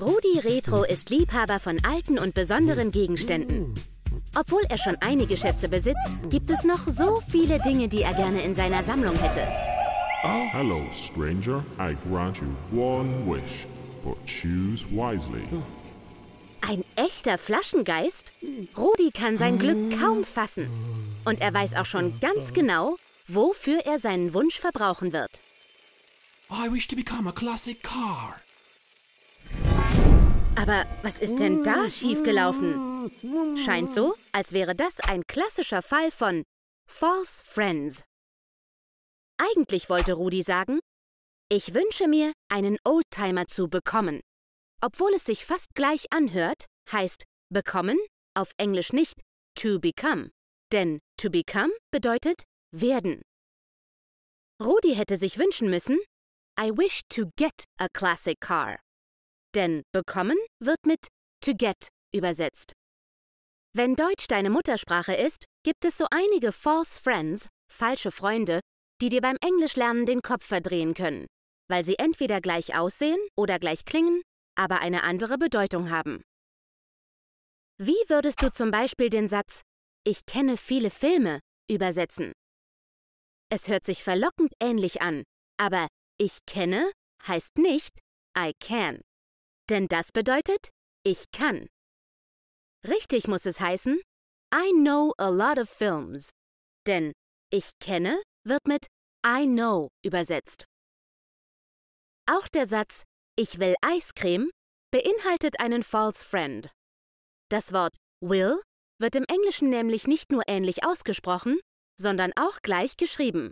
Rudi Retro ist Liebhaber von alten und besonderen Gegenständen. Obwohl er schon einige Schätze besitzt, gibt es noch so viele Dinge, die er gerne in seiner Sammlung hätte. Hello, stranger. I grant you one wish, but choose wisely. Ein echter Flaschengeist? Rudi kann sein Glück kaum fassen. Und er weiß auch schon ganz genau, wofür er seinen Wunsch verbrauchen wird. I wish to become a classic car. Aber was ist denn da schiefgelaufen? Scheint so, als wäre das ein klassischer Fall von False Friends. Eigentlich wollte Rudi sagen, ich wünsche mir, einen Oldtimer zu bekommen. Obwohl es sich fast gleich anhört, heißt bekommen auf Englisch nicht to become. Denn to become bedeutet werden. Rudi hätte sich wünschen müssen, I wish to get a classic car. Denn bekommen wird mit to get übersetzt. Wenn Deutsch deine Muttersprache ist, gibt es so einige false friends, falsche Freunde, die dir beim Englischlernen den Kopf verdrehen können, weil sie entweder gleich aussehen oder gleich klingen, aber eine andere Bedeutung haben. Wie würdest du zum Beispiel den Satz Ich kenne viele Filme übersetzen? Es hört sich verlockend ähnlich an, aber ich kenne heißt nicht I can. Denn das bedeutet ich kann. Richtig muss es heißen I know a lot of films. Denn ich kenne wird mit I know übersetzt. Auch der Satz Ich will Eiscreme beinhaltet einen false friend. Das Wort will wird im Englischen nämlich nicht nur ähnlich ausgesprochen, sondern auch gleich geschrieben.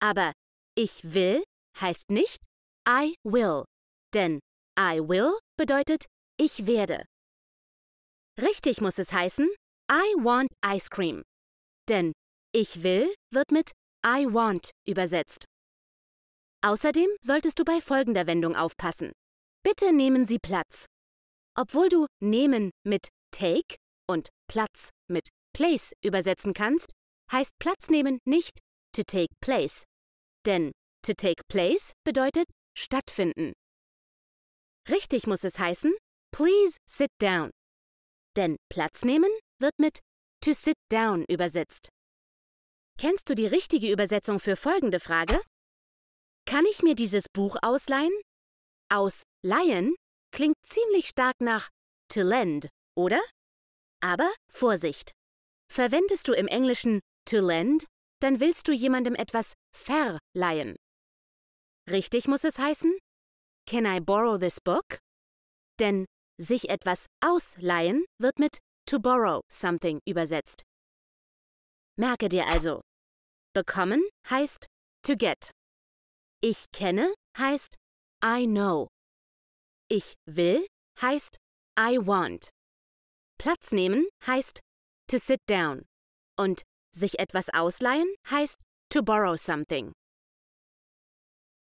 Aber ich will heißt nicht I will, denn I will bedeutet ich werde. Richtig muss es heißen I want ice cream, denn ich will wird mit I want übersetzt. Außerdem solltest du bei folgender Wendung aufpassen. Bitte nehmen Sie Platz. Obwohl du nehmen mit take und Platz mit place übersetzen kannst, heißt Platz nehmen nicht to take place. Denn to take place bedeutet stattfinden. Richtig muss es heißen, please sit down. Denn Platz nehmen wird mit to sit down übersetzt. Kennst du die richtige Übersetzung für folgende Frage? Kann ich mir dieses Buch ausleihen? Ausleihen klingt ziemlich stark nach to lend, oder? Aber Vorsicht! Verwendest du im Englischen to lend, dann willst du jemandem etwas verleihen. Richtig muss es heißen Can I borrow this book? Denn sich etwas ausleihen wird mit to borrow something übersetzt. Merke dir also, bekommen heißt to get. Ich kenne heißt I know. Ich will heißt I want. Platz nehmen heißt to sit down. Und sich etwas ausleihen heißt to borrow something.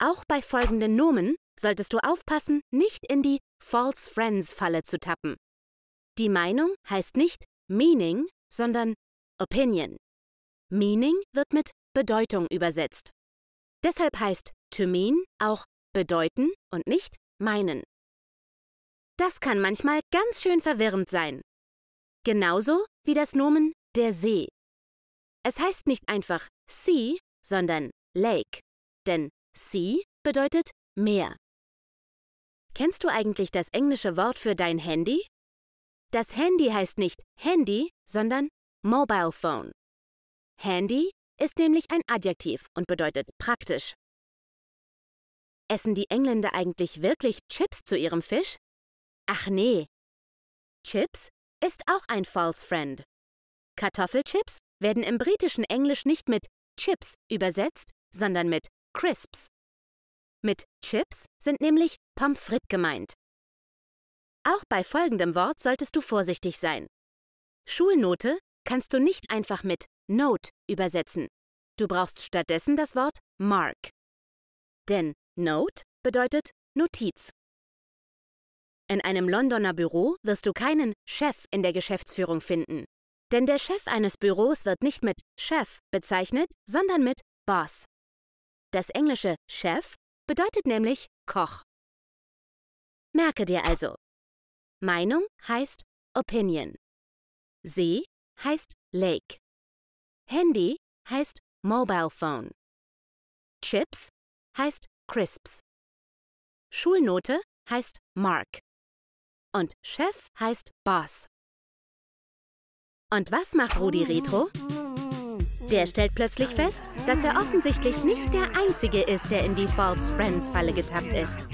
Auch bei folgenden Nomen solltest du aufpassen, nicht in die False Friends Falle zu tappen. Die Meinung heißt nicht Meaning, sondern Opinion. Meaning wird mit Bedeutung übersetzt. Deshalb heißt to mean auch bedeuten und nicht meinen. Das kann manchmal ganz schön verwirrend sein. Genauso wie das Nomen der See. Es heißt nicht einfach sea, sondern lake, denn sea bedeutet Meer. Kennst du eigentlich das englische Wort für dein Handy? Das Handy heißt nicht Handy, sondern Mobile Phone. Handy ist nämlich ein Adjektiv und bedeutet praktisch. Essen die Engländer eigentlich wirklich Chips zu ihrem Fisch? Ach nee. Chips ist auch ein false friend. Kartoffelchips werden im britischen Englisch nicht mit Chips übersetzt, sondern mit Crisps. Mit Chips sind nämlich Pommes frites gemeint. Auch bei folgendem Wort solltest du vorsichtig sein. Schulnote kannst du nicht einfach mit Note übersetzen. Du brauchst stattdessen das Wort Mark. Denn Note bedeutet Notiz. In einem Londoner Büro wirst du keinen Chef in der Geschäftsführung finden. Denn der Chef eines Büros wird nicht mit Chef bezeichnet, sondern mit Boss. Das englische Chef bedeutet nämlich Koch. Merke dir also, Meinung heißt Opinion. See heißt Lake. Handy heißt Mobile Phone. Chips heißt Crisps. Schulnote heißt Mark. Und Chef heißt Boss. Und was macht Rudi Retro? Der stellt plötzlich fest, dass er offensichtlich nicht der Einzige ist, der in die False Friends Falle getappt ist.